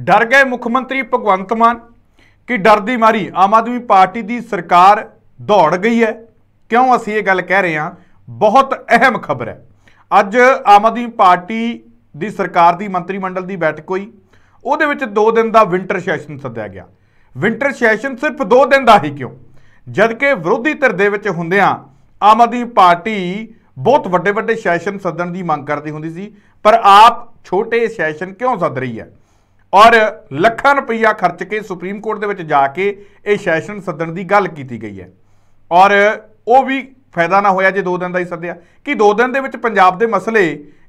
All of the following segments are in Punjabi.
ਡਰ ਗਏ ਮੁੱਖ ਮੰਤਰੀ ਭਗਵੰਤ ਮਾਨ ਕਿ ਡਰ ਦੀ ਮਾਰੀ ਆਮ ਆਦਮੀ ਪਾਰਟੀ ਦੀ ਸਰਕਾਰ ਦੌੜ ਗਈ ਹੈ। ਕਿਉਂ ਅਸੀਂ ਇਹ ਗੱਲ ਕਹਿ ਰਹੇ ਹਾਂ? ਬਹੁਤ ਅਹਿਮ ਖਬਰ ਹੈ। ਅੱਜ ਆਮ ਆਦਮੀ ਪਾਰਟੀ ਦੀ ਸਰਕਾਰ ਦੀ ਮੰਤਰੀ ਮੰਡਲ ਦੀ ਬੈਠਕ ਹੋਈ। ਉਹਦੇ ਵਿੱਚ 2 ਦਿਨ ਦਾ ਵਿੰਟਰ ਸੈਸ਼ਨ ਸੱਦਿਆ ਗਿਆ। ਵਿੰਟਰ ਸੈਸ਼ਨ ਸਿਰਫ 2 ਦਿਨ ਦਾ ਹੀ ਕਿਉਂ? ਜਦਕਿ ਵਿਰੋਧੀ ਧਿਰ ਦੇ ਵਿੱਚ ਹੁੰਦਿਆਂ ਆਮ ਆਦਮੀ ਪਾਰਟੀ ਬਹੁਤ ਵੱਡੇ ਵੱਡੇ ਸੈਸ਼ਨ ਸੱਦਣ ਦੀ ਮੰਗ ਕਰਦੀ ਹੁੰਦੀ ਸੀ, ਪਰ ਆਪ ਛੋਟੇ ਸੈਸ਼ਨ ਕਿਉਂ ਸੱਦ ਰਹੀ ਹੈ? ਔਰ ਲੱਖਾਂ ਰੁਪਈਆ ਖਰਚ ਕੇ ਸੁਪਰੀਮ ਕੋਰਟ ਦੇ ਵਿੱਚ ਜਾ ਕੇ ਇਹ ਸੈਸ਼ਨ ਸੱਦਣ ਦੀ ਗੱਲ ਕੀਤੀ ਗਈ ਹੈ। ਔਰ ਉਹ ਵੀ ਫਾਇਦਾ ਨਾ ਹੋਇਆ ਜੇ 2 ਦਿਨ ਦਾ ਹੀ ਸੱਦਿਆ। ਕਿ 2 ਦਿਨ ਦੇ ਵਿੱਚ ਪੰਜਾਬ ਦੇ ਮਸਲੇ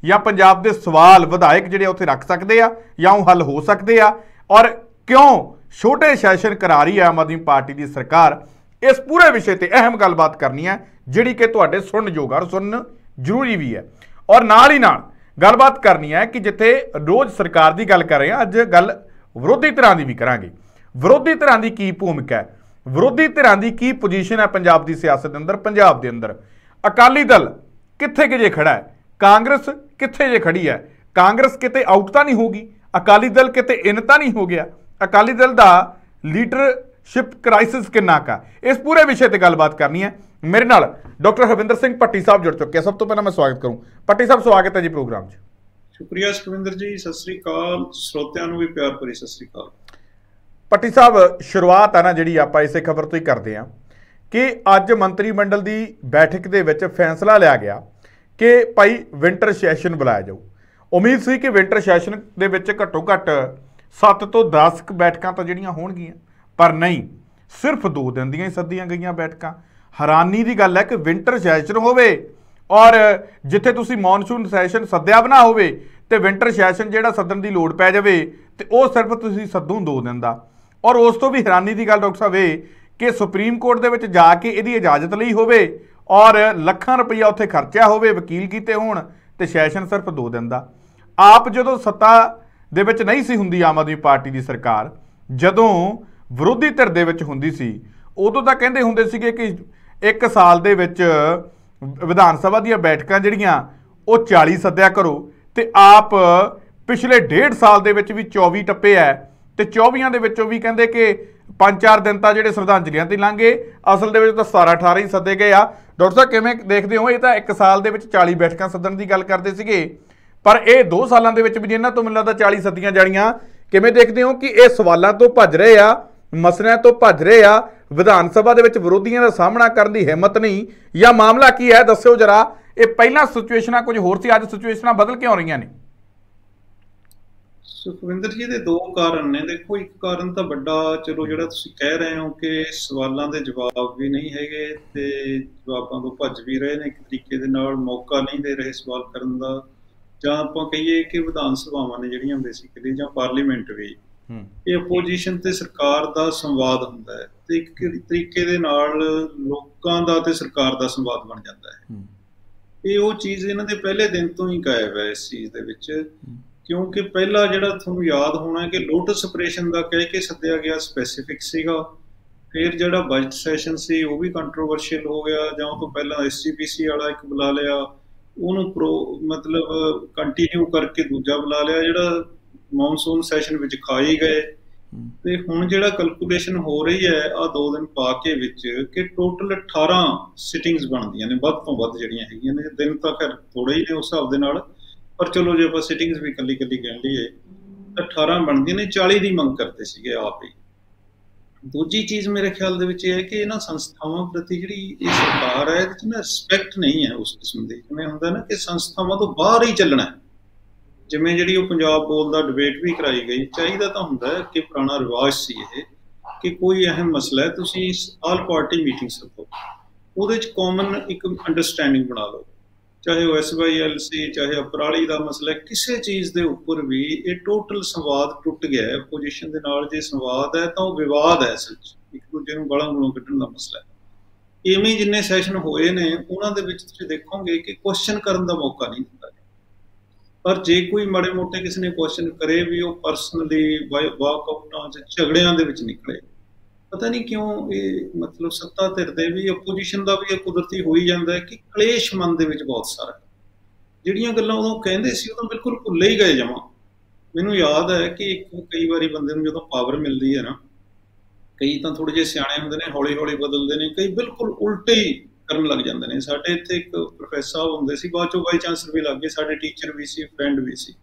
ਜਾਂ ਪੰਜਾਬ ਦੇ ਸਵਾਲ ਵਿਧਾਇਕ ਜਿਹੜੇ ਉੱਥੇ ਰੱਖ ਸਕਦੇ ਆ ਜਾਂ ਉਹ ਹੱਲ ਹੋ ਸਕਦੇ ਆ। ਔਰ ਕਿਉਂ ਛੋਟੇ ਸੈਸ਼ਨ ਕਰਾ ਰਹੀ ਹੈ ਆਮ ਆਦਮੀ ਪਾਰਟੀ ਦੀ ਸਰਕਾਰ, ਇਸ ਪੂਰੇ ਵਿਸ਼ੇ ਤੇ ਅਹਿਮ ਗੱਲਬਾਤ ਕਰਨੀ ਹੈ, ਜਿਹੜੀ ਕਿ ਤੁਹਾਡੇ ਸੁਣਨ ਯੋਗ ਔਰ ਸੁਣਨ ਜ਼ਰੂਰੀ ਵੀ ਹੈ। ਔਰ ਨਾਲ ਹੀ ਨਾਲ ਗੱਲਬਾਤ ਕਰਨੀ ਹੈ ਕਿ ਜਿੱਥੇ ਰੋਜ਼ ਸਰਕਾਰ ਦੀ ਗੱਲ ਕਰ ਰਹੇ ਹਾਂ, ਅੱਜ ਗੱਲ ਵਿਰੋਧੀ ਧਿਰਾਂ ਦੀ ਵੀ ਕਰਾਂਗੇ। ਵਿਰੋਧੀ ਧਿਰਾਂ ਦੀ ਕੀ ਭੂਮਿਕਾ ਹੈ? ਵਿਰੋਧੀ ਧਿਰਾਂ ਦੀ ਕੀ ਪੋਜੀਸ਼ਨ ਹੈ ਪੰਜਾਬ ਦੀ ਸਿਆਸਤ ਦੇ ਅੰਦਰ, ਪੰਜਾਬ ਦੇ ਅੰਦਰ? ਅਕਾਲੀ ਦਲ ਕਿੱਥੇ ਕਿ ਜੇ ਖੜਾ ਹੈ? ਕਾਂਗਰਸ ਕਿੱਥੇ ਜੇ ਖੜੀ ਹੈ? ਕਾਂਗਰਸ ਕਿਤੇ ਆਊਟ ਤਾਂ ਨਹੀਂ ਹੋਗੀ ਅਕਾਲੀ ਦਲ ਕਿਤੇ ਇਨ ਤਾਂ ਨਹੀਂ ਹੋ ਗਿਆ? ਅਕਾਲੀ ਦਲ ਦਾ ਲੀਡਰਸ਼ਿਪ ਕ੍ਰਾਈਸਿਸ ਕਿੰਨਾ ਕਾ ਇਸ ਪੂਰੇ ਵਿਸ਼ੇ ਤੇ ਗੱਲਬਾਤ ਕਰਨੀ ਹੈ। ਮੇਰੇ ਨਾਲ ਡਾਕਟਰ ਹਰਵਿੰਦਰ ਸਿੰਘ ਪੱਟੀ ਸਾਹਿਬ ਜੁੜ ਚੁੱਕੇ ਆ। ਸਭ ਤੋਂ ਪਹਿਲਾਂ ਮੈਂ ਸਵਾਗਤ ਕਰੂੰ। ਪੱਟੀ ਸਾਹਿਬ ਸਵਾਗਤ ਹੈ ਜੀ ਪ੍ਰੋਗਰਾਮ 'ਚ। ਸ਼ੁਕਰੀਆ ਸੁਖਵਿੰਦਰ ਜੀ ਸਤਿ ਸ੍ਰੀ ਅਕਾਲ। ਸਰੋਤਿਆਂ ਨੂੰ ਵੀ ਪਿਆਰ ਭਰੀ ਸਤਿ ਸ੍ਰੀ ਅਕਾਲ। ਪੱਟੀ ਸਾਹਿਬ ਸ਼ੁਰੂਆਤ ਆ ਨਾ ਜਿਹੜੀ ਆਪਾਂ ਇਸੇ ਖਬਰ ਤੋਂ ਹੀ ਕਰਦੇ ਆ ਕਿ ਅੱਜ ਮੰਤਰੀ ਮੰਡਲ ਦੀ ਬੈਠਕ ਦੇ ਵਿੱਚ ਫੈਸਲਾ ਲਿਆ ਗਿਆ ਕਿ ਭਾਈ ਵਿੰਟਰ ਸੈਸ਼ਨ ਬੁਲਾਇਆ ਜਾਊ। ਉਮੀਦ ਸੀ ਕਿ ਵਿੰਟਰ ਸੈਸ਼ਨ ਦੇ ਵਿੱਚ ਘੱਟੋ ਘੱਟ 7 ਤੋਂ 10 ਬੈਠਕਾਂ ਤਾਂ ਜਿਹੜੀਆਂ ਹੋਣਗੀਆਂ ਪਰ ਨਹੀਂ। ਸਿਰਫ 2 ਦਿਨ ਦੀਆਂ ਹੀ ਸੱਦੀਆਂ ਗਈਆਂ ਬੈਠਕਾਂ। ਹੈਰਾਨੀ ਦੀ ਗੱਲ ਹੈ ਕਿ ਵਿੰਟਰ ਸੈਸ਼ਨ ਹੋਵੇ ਔਰ ਜਿੱਥੇ ਤੁਸੀਂ ਮੌਨਸੂਨ ਸੈਸ਼ਨ ਸੱਦਿਆ ਬਣਾ ਹੋਵੇ ਤੇ ਵਿੰਟਰ ਸੈਸ਼ਨ ਜਿਹੜਾ ਸੱਦਣ ਦੀ ਲੋੜ ਪੈ ਜਾਵੇ ਤੇ ਉਹ ਸਿਰਫ ਤੁਸੀਂ ਸੱਦੂ ਦੋ ਦਿਨ ਦਾ। ਔਰ ਉਸ ਤੋਂ ਵੀ ਹੈਰਾਨੀ ਦੀ ਗੱਲ ਡਾਕਟਰ ਸਾਹਿਬ ਇਹ ਕਿ ਸੁਪਰੀਮ ਕੋਰਟ ਦੇ ਵਿੱਚ ਜਾ ਕੇ ਇਹਦੀ ਇਜਾਜ਼ਤ ਲਈ ਹੋਵੇ ਔਰ ਲੱਖਾਂ ਰੁਪਈਆ ਉੱਥੇ ਖਰਚਿਆ ਹੋਵੇ, ਵਕੀਲ ਕੀਤੇ ਹੋਣ ਤੇ ਸੈਸ਼ਨ ਸਿਰਫ ਦੋ ਦਿਨ ਦਾ। ਆਪ ਜਦੋਂ ਸੱਤਾ ਦੇ ਵਿੱਚ ਨਹੀਂ ਸੀ ਹੁੰਦੀ ਆਮ ਆਦਮੀ ਪਾਰਟੀ ਦੀ ਸਰਕਾਰ, ਜਦੋਂ ਵਿਰੋਧੀ ਧਿਰ ਦੇ ਵਿੱਚ ਹੁੰਦੀ ਸੀ, ਉਦੋਂ ਤਾਂ ਕਹਿੰਦੇ ਹੁੰਦੇ ਸੀਗੇ ਕਿ ਇੱਕ ਸਾਲ ਦੇ ਵਿੱਚ ਵਿਧਾਨ ਸਭਾ ਦੀਆਂ ਬੈਠਕਾਂ ਜਿਹੜੀਆਂ, ਉਹ 40 ਸੱਦਿਆ ਕਰੋ ਤੇ ਆਪ ਪਿਛਲੇ ਡੇਢ ਸਾਲ ਦੇ ਵਿੱਚ ਵੀ 24 ਟੱਪੇ ਐ ਤੇ 24ਾਂ ਦੇ ਵਿੱਚੋਂ ਵੀ ਕਹਿੰਦੇ ਕਿ 5-4 ਦਿਨ ਤਾਂ ਜਿਹੜੇ ਸ਼ਰਧਾਂਜਲੀਆਂ ਤੇ ਲਾਂਗੇ ਅਸਲ ਦੇ ਵਿੱਚ ਤਾਂ 17-18 ਹੀ ਸੱਦੇ ਗਏ ਆ। ਡਾਕਟਰ ਸਾਹਿਬ, ਕਿਵੇਂ ਦੇਖਦੇ ਹੋ? ਇਹ ਤਾਂ ਇੱਕ ਸਾਲ ਦੇ ਵਿੱਚ 40 ਬੈਠਕਾਂ ਸੱਦਣ ਦੀ ਗੱਲ ਕਰਦੇ ਸੀਗੇ। ਪਰ ਇਹ 2 ਸਾਲਾਂ ਦੇ ਵਿੱਚ ਵੀ ਜਿੰਨਾਂ ਤੋਂ ਮੈਨੂੰ ਲੱਗਦਾ 40 ਸੱਦੀਆਂ ਜਾਣੀਆਂ, ਕਿਵੇਂ ਦੇਖਦੇ ਹੋ ਕਿ ਇਹ ਸਵਾਲਾਂ ਤੋਂ ਭੱਜ ਰਹੇ ਆ, ਮਸਲਿਆਂ ਤੋਂ ਭੱਜ ਰਹੇ ਆ ਵਿਧਾਨ ਸਭਾ ਦੇ ਵਿੱਚ ਵਿਰੋਧੀਆਂ ਦਾ ਸਾਹਮਣਾ ਕਰਨ ਦੀ ਹਿੰਮਤ ਨਹੀਂ? ਜਾਂ ਮਾਮਲਾ ਕੀ ਹੈ? ਦੱਸਿਓ ਜਰਾ। ਇਹ ਪਹਿਲਾਂ ਸਿਚੁਏਸ਼ਨਾਂ ਕੁਝ ਹੋਰ ਸੀ ਅੱਜ ਸਿਚੁਏਸ਼ਨਾਂ ਬਦਲ ਕਿਉਂ ਰਹੀਆਂ ਨੇ? ਸੁਖਵਿੰਦਰ ਜੀ ਦੇ ਦੋ ਕਾਰਨ ਨੇ। ਦੇਖੋ ਇੱਕ ਕਾਰਨ ਤਾਂ ਵੱਡਾ ਚਲੋ ਜਿਹੜਾ ਤੁਸੀਂ ਕਹਿ ਰਹੇ ਹੋ ਕਿ ਸਵਾਲਾਂ ਦੇ ਜਵਾਬ ਵੀ ਨਹੀਂ ਹੈਗੇ ਤੇ ਜਵਾਬਾਂ ਤੋਂ ਭੱਜ ਵੀ ਰਹੇ ਨੇ ਇੱਕ ਤਰੀਕੇ ਦੇ ਨਾਲ ਮੌਕਾ ਨਹੀਂ ਦੇ ਰਹੇ ਸਵਾਲ ਕਰਨ ਦਾ। ਜਾਂ ਆਪਾਂ ਕਹੀਏ ਕਿ ਵਿਧਾਨ ਸਭਾਵਾਂ ਨੇ ਜਿਹੜੀਆਂ ਬੇਸਿਕਲੀ ਜਾਂ ਪਾਰਲੀਮੈਂਟ ਵੀ ਇਹ ਆਪੋਜੀਸ਼ਨ ਤੇ ਸਰਕਾਰ ਦਾ ਸੰਵਾਦ ਹੁੰਦਾ ਹੈ। ਤੇ ਇੱਕ ਤਰੀਕੇ ਦੇ ਨਾਲ ਲੋਕਾਂ ਦਾ ਤੇ ਸਰਕਾਰ ਦਾ ਸੰਵਾਦ ਬਣ ਜਾਂਦਾ ਹੈ। ਇਹ ਉਹ ਚੀਜ਼ ਇਹਨਾਂ ਦੇ ਪਹਿਲੇ ਦਿਨ ਤੋਂ ਹੀ ਗਾਇਬ ਹੈ ਇਸ ਚੀਜ਼ ਦੇ ਵਿੱਚ। ਕਿਉਂਕਿ ਪਹਿਲਾ ਜਿਹੜਾ ਤੁਹਾਨੂੰ ਯਾਦ ਹੋਣਾ ਕਿ ਲੋਟਸ ਆਪਰੇਸ਼ਨ ਦਾ ਕਹਿ ਕੇ ਸੱਦਿਆ ਗਿਆ ਸਪੈਸੀਫਿਕ ਸੀਗਾ। ਫਿਰ ਜਿਹੜਾ ਬਜਟ ਸੈਸ਼ਨ ਸੀ ਉਹ ਵੀ ਕੰਟਰੋਵਰਸ਼ੀਅਲ ਹੋ ਗਿਆ ਜਾਂ ਉਹ ਤੋਂ ਪਹਿਲਾਂ ਐਸਜੀਪੀਸੀ ਵਾਲਾ ਇੱਕ ਬੁਲਾ ਲਿਆ। ਉਹਨੂੰ ਪ੍ਰੋ ਮਤਲਬ ਕੰਟੀਨਿਊ ਕਰਕੇ ਦੂਜਾ ਬੁਲਾ ਲਿਆ। ਜਿਹੜਾ ਮੌਨਸੂਨ ਸੈਸ਼ਨ ਵਿੱਚ ਖਾਈ ਗਏ। ਤੇ ਹੁਣ ਜਿਹੜਾ ਕੈਲਕੂਲੇਸ਼ਨ ਹੋ ਰਹੀ ਹੈ ਆ ਦੋ ਦਿਨ ਪਾ ਕੇ ਵਿੱਚ ਕਿ ਟੋਟਲ 18 ਸਿਟਿੰਗਸ ਬਣਦੀਆਂ ਨੇ, ਵੱਧ ਤੋਂ ਵੱਧ ਜਿਹੜੀਆਂ ਹੈਗੀਆਂ ਨੇ, ਦਿਨ ਤਾਂ ਖੈਰ ਥੋੜੇ ਹੀ ਨੇ ਉਸ ਹਿਸਾਬ ਦੇ ਨਾਲ, ਪਰ ਚਲੋ ਜੇ ਆਪਾਂ ਸਿਟਿੰਗਸ ਵੀ ਕੱਲੀ ਕੱਲੀ ਕਹਿ ਲਈਏ ਤਾਂ 18 ਬਣਦੀਆਂ ਨੇ 40 ਦੀ ਮੰਗ ਕਰਦੇ ਸੀਗੇ ਆਪ ਹੀ। ਦੂਜੀ ਚੀਜ਼ ਮੇਰੇ ਖਿਆਲ ਦੇ ਵਿੱਚ ਇਹ ਹੈ ਕਿ ਇਹਨਾਂ ਸੰਸਥਾਵਾਂ ਪ੍ਰਤੀ ਜਿਹੜੀ ਇਹ ਸਰਕਾਰ ਹੈ, ਇਹਦੇ ਚ ਨਾ ਰਿਸਪੈਕਟ ਨਹੀਂ ਹੈ ਉਸ ਕਿਸਮ ਦੀ। ਜਿਵੇਂ ਹੁੰਦਾ ਨਾ ਕਿ ਸੰਸਥਾਵਾਂ ਤੋਂ ਬਾਹਰ ਹੀ ਚੱਲਣਾ ਹੈ। ਜਿਵੇਂ ਜਿਹੜੀ ਉਹ ਪੰਜਾਬ ਬੋਲ ਦਾ ਡਿਬੇਟ ਵੀ ਕਰਾਈ ਗਈ, ਚਾਹੀਦਾ ਤਾਂ ਹੁੰਦਾ ਕਿ ਪੁਰਾਣਾ ਰਿਵਾਜ ਸੀ ਇਹ, ਕਿ ਕੋਈ ਅਹਿਮ ਮਸਲਾ ਹੈ, ਤੁਸੀਂ ਆਲ ਪਾਰਟੀ ਮੀਟਿੰਗ ਸੱਦੋ। ਉਹਦੇ ਚ ਕਾਮਨ ਇੱਕ ਅੰਡਰਸਟੈਂਡਿੰਗ ਬਣਾ ਲਓ। ਚਾਹੇ ਉਹ ਐਸਵਾਈਐਲਸੀ ਚਾਹੇ ਅਪਰਾਲੀ ਦਾ ਮਸਲਾ ਕਿਸੇ ਚੀਜ਼ ਦੇ ਉੱਪਰ ਵੀ ਇਹ ਟੋਟਲ ਸੰਵਾਦ ਟੁੱਟ ਗਿਆ ਹੈ। ਪੋਜੀਸ਼ਨ ਦੇ ਨਾਲ ਜੇ ਸੰਵਾਦ ਹੈ, ਤਾਂ ਉਹ ਵਿਵਾਦ ਹੈ ਅਸਲ ਚ। ਇੱਕ ਦੂਜੇ ਨੂੰ ਗਾਲਾਂ ਗਲੋਂ ਕੱਢਣ ਦਾ ਮਸਲਾ ਹੈ। ਇਵੇਂ ਜਿੰਨੇ ਸੈਸ਼ਨ ਹੋਏ ਨੇ, ਉਹਨਾਂ ਦੇ ਵਿੱਚ ਤੁਸੀਂ ਦੇਖੋਗੇ ਕਿ ਕੁਐਸਚਨ ਕਰਨ ਦਾ ਮੌਕਾ ਨਹੀਂ ਦਿੱਤਾ ਪਰ ਜੇ ਕੋਈ ਮੜੇ ਮੋਟੇ ਕਿਸੇ ਨੇ ਕੁਐਸਚਨ ਕਰੇ ਵੀ ਉਹ ਪਰਸਨਲੀ ਵਾਕਆਊਟਾਂ ਚ ਝਗੜਿਆਂ ਦੇ ਵਿੱਚ ਨਿਕਲੇ, ਪਤਾ ਨਹੀਂ ਕਿਉਂ ਇਹ ਮਤਲਬ ਸੱਤਾ ਧਿਰ ਦੇ ਵੀ ਆਪੋਜੀਸ਼ਨ ਦਾ ਵੀ ਇਹ ਕੁਦਰਤੀ ਹੋ ਹੀ ਜਾਂਦਾ ਹੈ ਕਿ ਕਲੇਸ਼ ਮਨ ਦੇ ਵਿੱਚ ਬਹੁਤ ਸਾਰਾ ਜਿਹੜੀਆਂ ਗੱਲਾਂ ਉਦੋਂ ਕਹਿੰਦੇ ਸੀ ਉਦੋਂ ਬਿਲਕੁਲ ਭੁੱਲੇ ਹੀ ਗਏ ਜਮਾ। ਮੈਨੂੰ ਯਾਦ ਹੈ ਕਿ ਇੱਕ ਕਈ ਵਾਰੀ ਬੰਦੇ ਨੂੰ ਜਦੋਂ ਪਾਵਰ ਮਿਲਦੀ ਹੈ ਨਾ, ਕਈ ਤਾਂ ਥੋੜੇ ਜਿਹੇ ਸਿਆਣੇ ਹੁੰਦੇ ਨੇ ਹੌਲੀ ਹੌਲੀ ਬਦਲਦੇ ਨੇ, ਕਈ ਬਿਲਕੁਲ ਉਲਟੇ ਹੀ ਕਰਨ ਲੱਗ ਜਾਂਦੇ ਨੇ। ਸਾਡੇ ਇੱਥੇ ਇੱਕ ਪ੍ਰੋਫੈਸਰ ਹੁੰਦੇ ਸੀ ਬਾਅਦ ਚੋਂ ਵਾਈ ਚਾਂਸਲਰ ਵੀ ਲੱਗ ਗਏ। ਸਾਡੇ ਟੀਚਰ ਵੀ ਸੀ ਫਰੈਂਡ ਵੀ ਸੀ।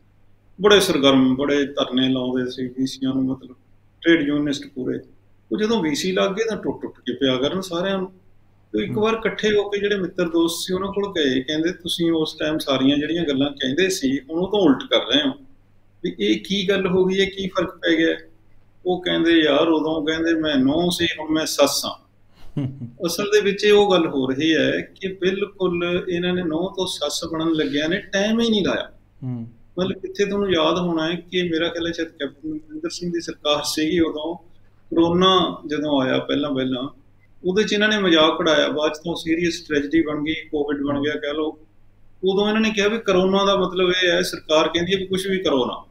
ਬੜੇ ਸਰਗਰਮ ਬੜੇ ਧਰਨੇ ਲਾਉਂਦੇ ਸੀ ਵੀਸੀਆਂ ਨੂੰ ਮਤਲਬ ਟ੍ਰੇਡ ਯੂਨੀਅਨਿਸਟ ਪੂਰੇ। ਉਹ ਜਦੋਂ ਵੀਸੀ ਲੱਗ ਗਏ ਤਾਂ ਟੁੱਟ ਟੁੱਟ ਕੇ ਪਿਆ ਕਰਨ ਸਾਰਿਆਂ ਨੂੰ। ਤੇ ਇੱਕ ਵਾਰ ਇਕੱਠੇ ਹੋ ਕੇ ਜਿਹੜੇ ਮਿੱਤਰ ਦੋਸਤ ਸੀ ਉਹਨਾਂ ਕੋਲ ਗਏ। ਕਹਿੰਦੇ ਤੁਸੀਂ ਉਸ ਟਾਈਮ ਸਾਰੀਆਂ ਜਿਹੜੀਆਂ ਗੱਲਾਂ ਕਹਿੰਦੇ ਸੀ ਹੁਣ ਉਹ ਤਾਂ ਉਲਟ ਕਰ ਰਹੇ ਹੋ। ਵੀ ਇਹ ਕੀ ਗੱਲ ਹੋ ਗਈ? ਹੈ ਕੀ ਫ਼ਰਕ ਪੈ ਗਿਆ? ਉਹ ਕਹਿੰਦੇ ਯਾਰ ਉਦੋਂ ਕਹਿੰਦੇ ਮੈਂ ਨੌ ਸੀ ਹੁਣ ਮੈਂ ਸੱਸ ਅਸਲ ਦੇ ਵਿੱਚ ਉਹ ਗੱਲ ਹੋ ਰਹੀ ਹੈ ਕਿ ਬਿਲਕੁਲ ਇਹਨਾਂ ਨੇ ਨੌ ਤੋਂ ਸੱਸ ਬਣਨ ਲੱਗਿਆ ਨੇ ਟਾਈਮ ਹੀ ਨਹੀਂ ਲਾਇਆ। ਮਤਲਬ ਕਿੱਥੇ ਤੁਹਾਨੂੰ ਯਾਦ ਹੋਣਾ ਹੈ ਕਿ ਮੇਰਾ ਖਿਆਲ ਹੈ ਸ਼ਾਇਦ ਕੈਪਟਨ ਅਮਰਿੰਦਰ ਸਿੰਘ ਦੀ ਸਰਕਾਰ ਸੀਗੀ ਉਦੋਂ ਕਰੋਨਾ ਜਦੋਂ ਆਇਆ ਪਹਿਲਾਂ ਪਹਿਲਾਂ ਉਹਦੇ 'ਚ ਇਹਨਾਂ ਨੇ ਮਜ਼ਾਕ ਉਡਾਇਆ ਬਾਅਦ ਤੋਂ ਸੀਰੀਅਸ ਟ੍ਰੈਜੇਡੀ ਬਣ ਗਈ ਕੋਵਿਡ ਬਣ ਗਿਆ ਕਹਿ ਲਓ। ਉਦੋਂ ਇਹਨਾਂ ਨੇ ਕਿਹਾ ਵੀ ਕਰੋਨਾ ਦਾ ਮਤਲਬ ਇਹ ਹੈ ਸਰਕਾਰ ਕਹਿੰਦੀ ਹੈ ਵੀ ਕੁਝ ਵੀ ਕਰੋ ਨਾ।